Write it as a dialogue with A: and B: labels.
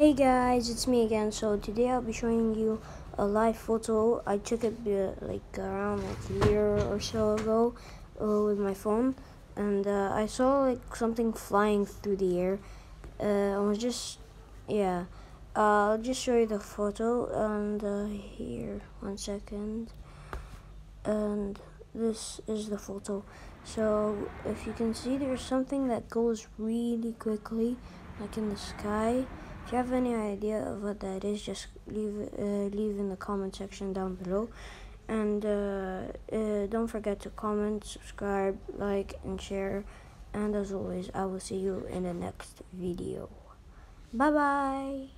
A: Hey guys, it's me again. So today I'll be showing you a live photo. I took it like around like a year or so ago uh, with my phone, and uh, I saw like something flying through the air. Uh, I was just yeah. I'll just show you the photo and uh, here one second. And this is the photo. So if you can see, there's something that goes really quickly, like in the sky. If you have any idea of what that is, just leave uh, leave in the comment section down below. And uh, uh, don't forget to comment, subscribe, like, and share. And as always, I will see you in the next video. Bye bye.